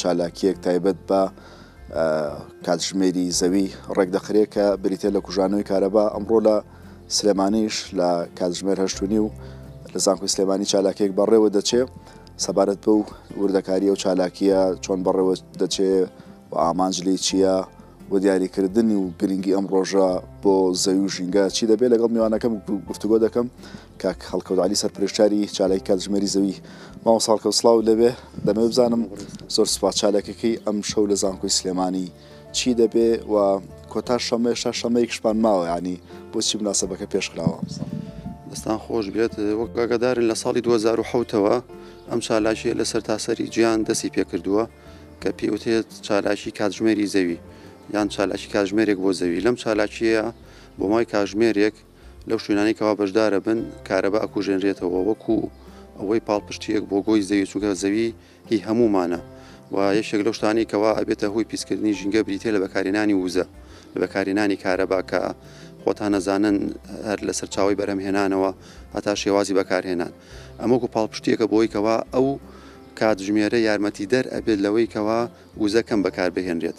چالاکییەک تایبەت بە کاتژمێری زەوی ڕێکدەخرێ کە بریتە لە کوژانەوەی کارەبا ئەمڕۆ لە سلێمانیش لە کاتژمێر هەشتنی و لە زانکۆی سلێمانی چالاکێک بەڕێوە دەچێ سەبارەت بە و وردەکاری و چالاکیە چۆن بەڕێوە دەچێ و ئامانج لی چییە و دیاریکردنی و گرنگی ئەم ڕۆژە بۆ زەوی و ژینگە چی دەبێت لەگەڵ میوانەکەم گفتوگۆ دەکەم کاک هەڵکەوت عەلی سەرپەرشتیاری چالاکی کاتژمێری زەوی مامۆستا هەڵکەوت سڵاو لەبێ دەمەوێ بزانم زۆر سپاس چالاکەکەی ئەم شەو لە زانکۆی سلێمانی چی دەبێ و کۆتا شەمە شە شەمەیەکشمان ماوە ینی بۆچی مناسبەکە پێشخراوە دەستان خۆش بێت وەک ئەگەدارن لە ساڵی 2010ەوە ئەم چالاکیە لە سەرتاسەری جیان دەستی پێکردووە کە پێوتێت چالاکی کاتژمێری زەوی یان چالاکی کاتژمێرێک بۆ زەوی لەم چالاکیە بۆ مای کاژمێرێک لەو شوێنانەی کەوا بەشدارە بن کارەبا ئەکوژێنرێتەوە وەکو ئەوەی پاڵپشتیەک بۆ گۆی زەوی چونکە زەوی هی هەمومانە و یەکێک لەو شتانەی کەوا ئەبێتە هۆی پیسکردنی ژینگە بریتە لە بەکارێنانی وزە لە بەکارێنانی کارەبا کە خۆتان نەزانن هەر لە سەرچاوی بەرهەمهێنانەوە هەتا شێوازی بەکارهێنان ئەمەکو پاڵپشتیەکە بۆیکەوە ئەو کاتژمێرە یارمەتی دەر ئەبێت لەوەی کەوا وزە کەم بەکار بهێنرێت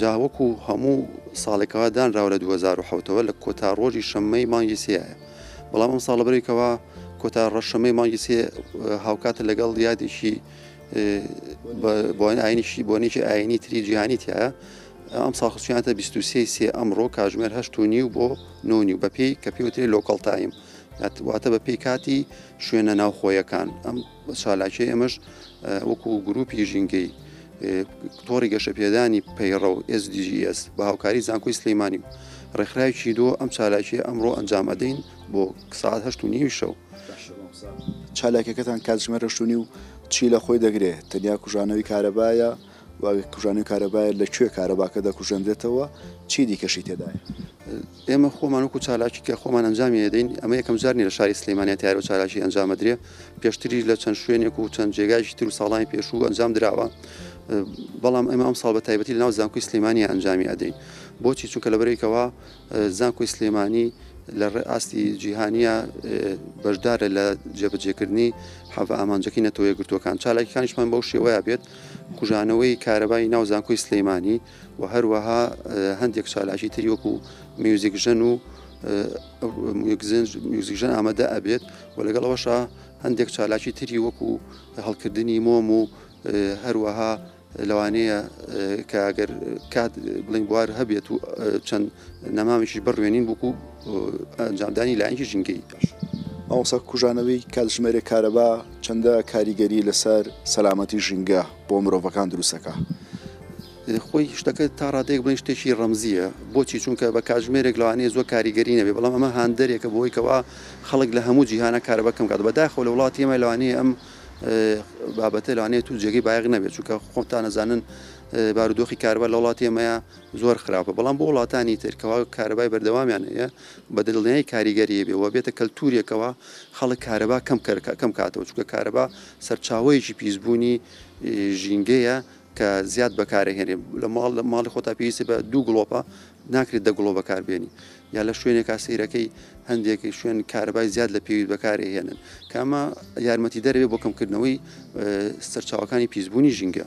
جا وەکو هەموو ساڵێکەوە دانراوە لە دوو هەزار و حەوت ەوە لە کۆتا ڕۆژی شەممەی مانگی سێیە بەڵام ئەم ساڵ لەبەرەوەی کەوا کۆتا ڕەشەمەی مانگی سێ هاوکاتە لەگەڵ یادێکی بۆن ئاینیشی بۆنێکی ئاینی تری جیهانی تایە ئەم ساخچیانتە 23 سێ ئەمڕۆ کاژمێر هەشت و نیو بۆ نۆنی و بەپی کە پێوتری لۆکەڵ تایم واتە بە پێی کاتی شوێنە ناوخۆیەکان ئەم بە چالاکیی ئێمەش وەکوو گرووپی ژینگەی تۆڕی گەشەپێدانی پەیڕە و SDGs بە هاوکاری زانکۆی سلەیمانی و ڕێکخراوی چیدۆ ئەم چالاکیە ئەمڕۆ ئەنجام ئەدەین بۆ ساعت هەشت و نیوی شەو چالاکەکەتان کاتژمێر رشتونی و چی لە خۆی دەگرێت تەنیا کوژانەوەی کارەبایە کوژانەوەی کارەبایە لە کوێ کارەباکە دەکوژێنرێتەوە چی دیکەشی تێدایە ئێمە خۆمان وەکو چالاکی کە خۆمان ئەنجامی ئەدەین ئەمە یەکەم جار نیە لە شاری سلێمانیان تارۆ چالاکی ئەنجام بدرێ پێشتری لە چەند شوێنێک و چەند جێگایشی تر و ساڵانی پێشوو ئەنجام دراوە بەڵام ئەمە ئەم ساڵ بە تایبەتی لە ناو زانکۆی سلێمانی ئەنجامی ئەدەین بۆچی چونکە لەبەرێکەوە زانکۆی سلێمانی لە ڕێ ئاستی جیهانیە بەشدارە لە جێبەجێکردنی حەڤ ئامانجەکەی نەتەوەیە گرتوەکان چالاکیەکانیشمان بەو شێوەیە بێت کوژانەوەی کارەبای ناو زانکۆی سلەیمانی و هەروەها هەندێک چالاکی تری وەکو میوزیکژەن و میوزیکژەن ئامادە ئەبێت و لەگەڵەوەشە هەندێک چالاکی تری وەکو هەڵکردنی مۆم و هەروەها لەوانەیە کاگەر کات بڵین بوار هەبێت و چەند نەمامێکی بڕوێنین بکو ئەنجامدانی لایەنکی ژینگەی پێش. ئەوسا کوژانەوەی کاتژمێرە کارەبا چەندە کاریگەری لەسەر سەلامەتی ژینگە. بۆ مرۆڤەکان دروستەکە خۆی شتەکە تا ڕادێک بڵێن شتێکی ڕەمزیە بۆچی چونکە بە کاتژمێرێک لەوانەیە زۆر کاریگەری نەبێ بەڵام ئەمە هاندەرێکە بۆی کەوا خەڵک لە هەموو جیهانە کارە بەکەم کات بەداخۆ لە وڵاتی ئەمە لەوانەیە ئەم بابەتە لەوانەیە تو جێگەی بایەق نەبێت چونکە خۆتان نەزانن بارودۆخی کاربە لە وڵاتی ئەمەیە زۆر خراپە بەڵام بۆ وڵاتانی ترکەوە کارەبای بەردەوامیان هەیە بە دڵنیای کاریگەری بێەوە بێتە کەلتورێکەوە خەڵک کارەبا کەم کەرکە کەم کاتەوە چکە کارەبا سەرچاوەیەکی پیسبوونی ژینگەیە کە زیاد بەکارەهێنێ لە ماڵ لە ماڵی خۆتا پێویستی بە دوو گڵۆپە ناکرێت دە گڵۆ بەکاربێنی یا لە شوێنێکا سیرەکەی هەندێک شوێن کارەبای زیاد لە پێویست بەکارێ هێنن کامە یارمەتی دەرەوێ بۆ کەمکردنەوەی سەرچاوەکانی پیسبوونی ژینگە.